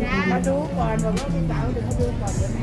Dạ, có đứa còn mà có cái bảo đừng có đưa còn bữa nay.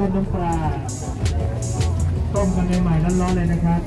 ต้มน้ำปลาต้มกันใหม่ๆร้อนๆเลยนะครับ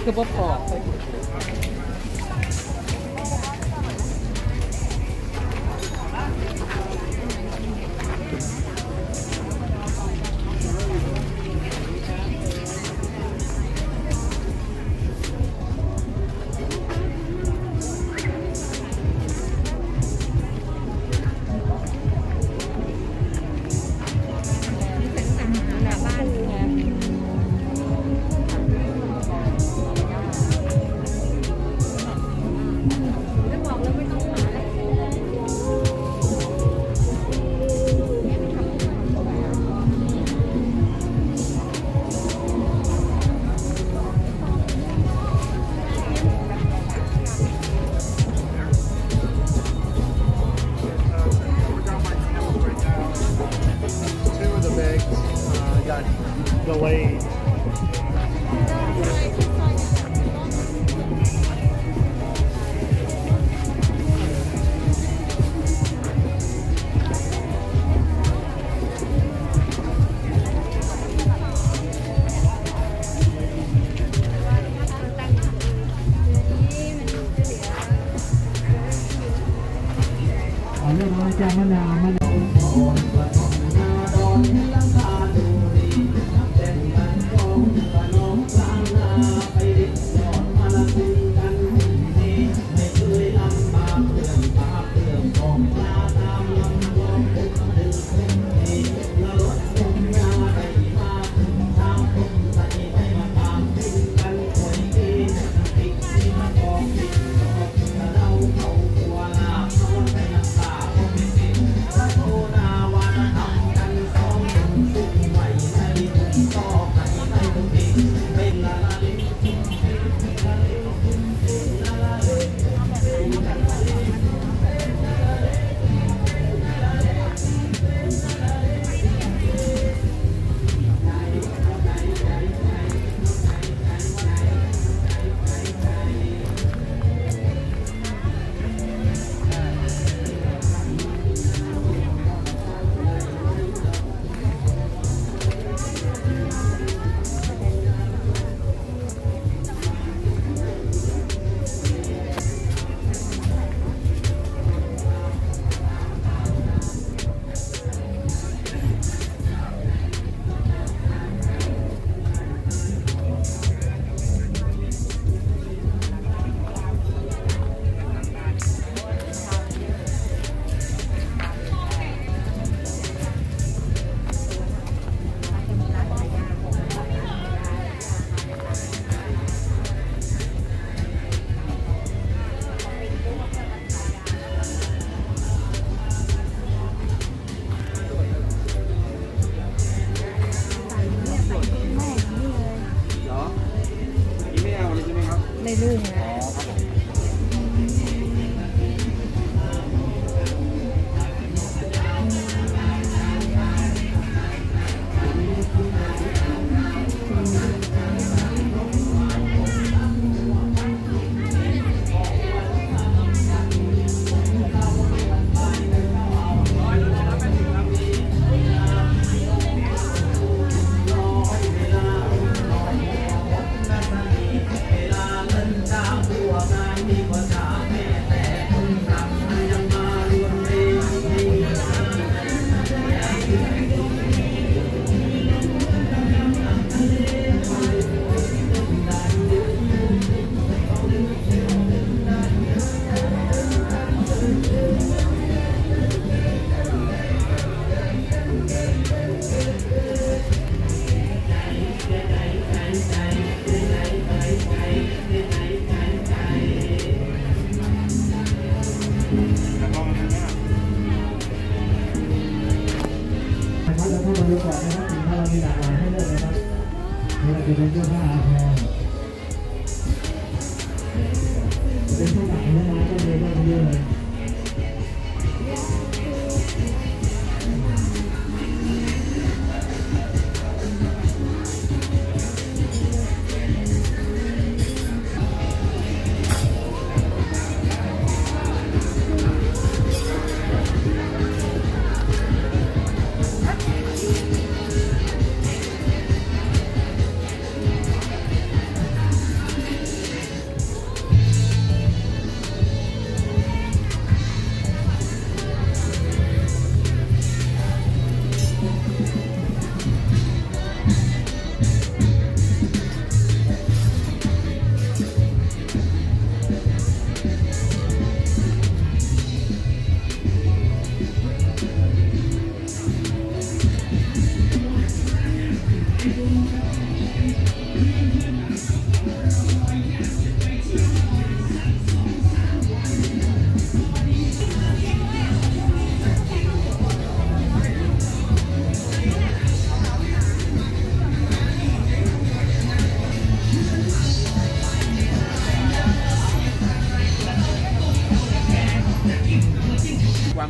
acabou a.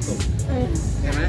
สุขใช่ไหม